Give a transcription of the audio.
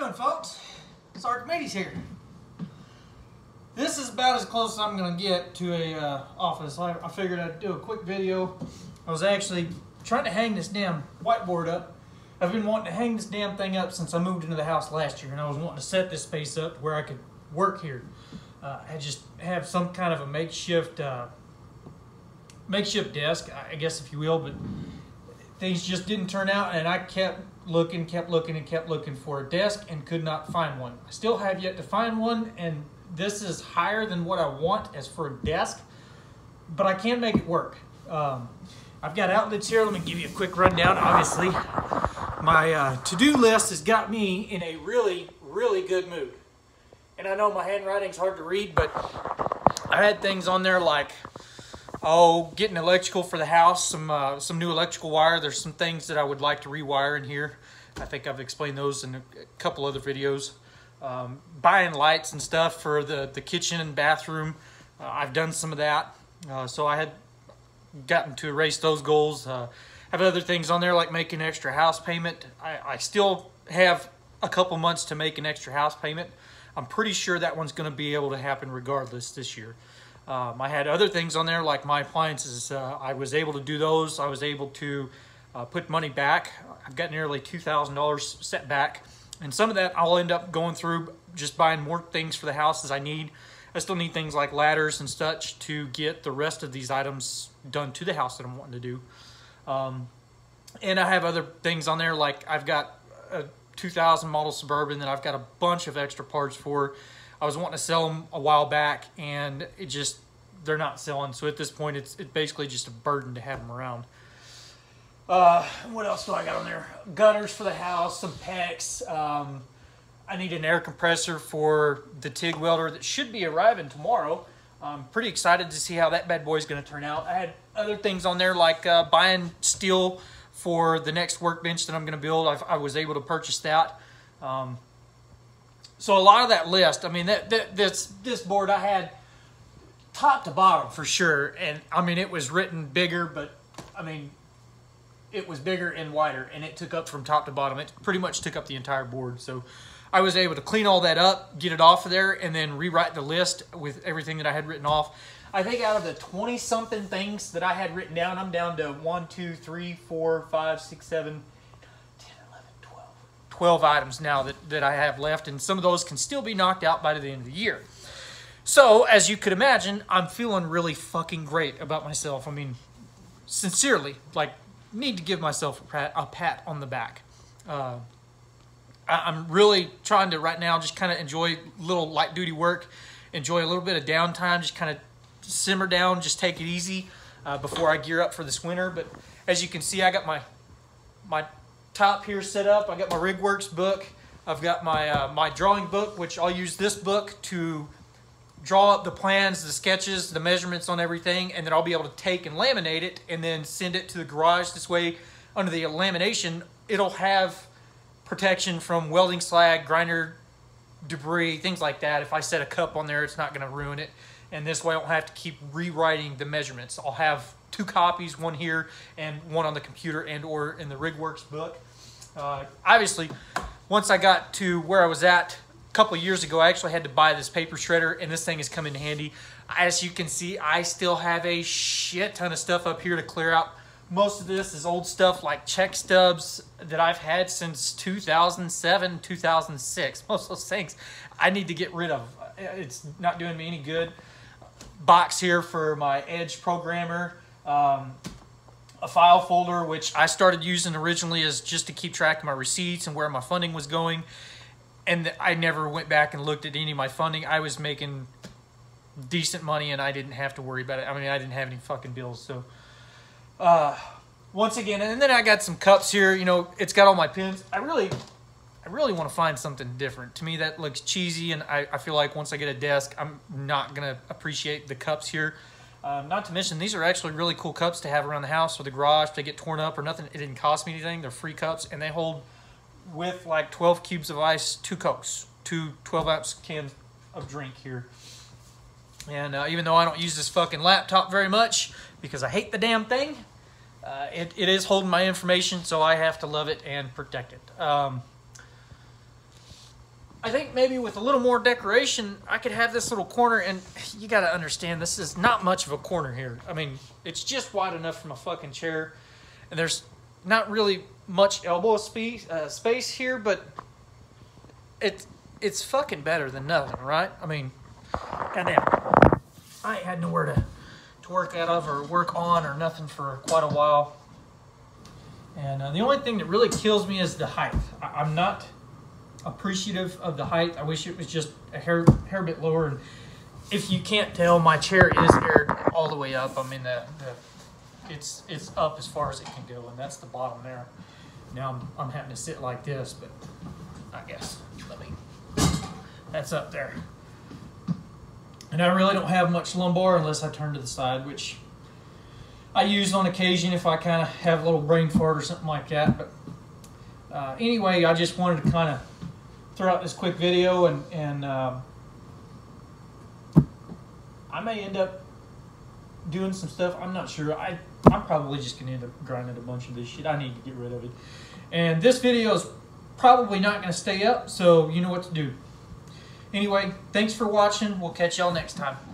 doing, folks? It's Archemedes here. This is about as close as I'm going to get to a uh, office. I, I figured I'd do a quick video. I was actually trying to hang this damn whiteboard up. I've been wanting to hang this damn thing up since I moved into the house last year, and I was wanting to set this space up where I could work here. Uh, I just have some kind of a makeshift uh, makeshift desk, I guess if you will, but things just didn't turn out, and I kept looking, kept looking, and kept looking for a desk and could not find one. I still have yet to find one, and this is higher than what I want as for a desk, but I can make it work. Um, I've got outlets here. Let me give you a quick rundown. Obviously, my uh, to-do list has got me in a really, really good mood. And I know my handwriting's hard to read, but I had things on there like oh, getting electrical for the house, some uh, some new electrical wire. There's some things that I would like to rewire in here. I think I've explained those in a couple other videos. Um, buying lights and stuff for the, the kitchen and bathroom. Uh, I've done some of that. Uh, so I had gotten to erase those goals. Uh, have other things on there like making extra house payment. I, I still have a couple months to make an extra house payment. I'm pretty sure that one's going to be able to happen regardless this year. Um, I had other things on there like my appliances. Uh, I was able to do those. I was able to uh, put money back. I've got nearly $2,000 set back. And some of that I'll end up going through just buying more things for the house as I need. I still need things like ladders and such to get the rest of these items done to the house that I'm wanting to do. Um, and I have other things on there like I've got a 2000 model Suburban that I've got a bunch of extra parts for. I was wanting to sell them a while back, and it just they're not selling. So at this point, it's it's basically just a burden to have them around. Uh, what else do I got on there? Gutters for the house, some PEX. Um, I need an air compressor for the TIG welder that should be arriving tomorrow. I'm pretty excited to see how that bad boy is going to turn out. I had other things on there like uh, buying steel for the next workbench that I'm going to build. I've, i was able to purchase that. Um, so a lot of that list, I mean, that, that, this this board I had top to bottom for sure, and I mean it was written bigger, but I mean it was bigger and wider, and it took up from top to bottom. It pretty much took up the entire board. So I was able to clean all that up, get it off of there, and then rewrite the list with everything that I had written off. I think out of the 20 something things that I had written down, I'm down to 1, 2, 3, 4, 5, 6, 7, 12 items now that, that I have left, and some of those can still be knocked out by the end of the year. So, as you could imagine, I'm feeling really fucking great about myself. I mean, sincerely, like, need to give myself a pat, a pat on the back. Uh, I, am really trying to right now just kind of enjoy little light duty work, enjoy a little bit of downtime, just kind of simmer down, just take it easy uh, before I gear up for this winter. But as you can see, I got my my top here set up. I got my RigWorks book. I've got my, uh, my drawing book, which I'll use this book to draw up the plans, the sketches, the measurements on everything, and then I'll be able to take and laminate it and then send it to the garage. This way, under the lamination, it'll have protection from welding slag, grinder debris, things like that. If I set a cup on there, it's not going to ruin it. And this way I don't have to keep rewriting the measurements. I'll have two copies, one here and one on the computer and or in the RigWorks book. Uh, obviously, once I got to where I was at a couple years ago, I actually had to buy this paper shredder, and this thing has come in handy. As you can see, I still have a shit ton of stuff up here to clear out. Most of this is old stuff like check stubs that I've had since 2007, 2006. Most of those things I need to get rid of. It's not doing me any good. Box here for my Edge programmer um, a file folder, which I started using originally as just to keep track of my receipts and where my funding was going. And I never went back and looked at any of my funding. I was making decent money and I didn't have to worry about it. I mean, I didn't have any fucking bills. So, uh, once again, and then I got some cups here. You know, it's got all my pins. I really, I really want to find something different. To me, that looks cheesy, and I, I feel like once I get a desk, I'm not going to appreciate the cups here. Um, not to mention, these are actually really cool cups to have around the house or the garage. If they get torn up or nothing, it didn't cost me anything. They're free cups, and they hold, with like 12 cubes of ice, two Cokes, two 12 ounce cans of drink here. And uh, even though I don't use this fucking laptop very much because I hate the damn thing, uh, it, it is holding my information, so I have to love it and protect it. Um, I think maybe with a little more decoration, I could have this little corner. And you got to understand, this is not much of a corner here. I mean, it's just wide enough for a fucking chair, and there's not really much elbow space uh, space here, but it's it's fucking better than nothing, right? I mean, goddamn, I ain't had nowhere to to work out of or work on or nothing for quite a while. And uh, the only thing that really kills me is the height. I- I'm not appreciative of the height. I wish it was just a hair hair bit lower. And if you can't tell, my chair is aired all the way up. I mean, the, the it's it's up as far as it can go, and that's the bottom there. Now I'm, I'm having to sit like this, but I guess let me. That's up there. And I really don't have much lumbar unless I turn to the side, which I use on occasion if I kind of have a little brain fart or something like that. But uh, anyway, I just wanted to kind of throw out this quick video, and and um, I may end up doing some stuff. I'm not sure. I I'm probably just gonna end up grinding a bunch of this shit. I need to get rid of it. And this video is probably not gonna stay up, so you know what to do. Anyway, thanks for watching. We'll catch y'all next time.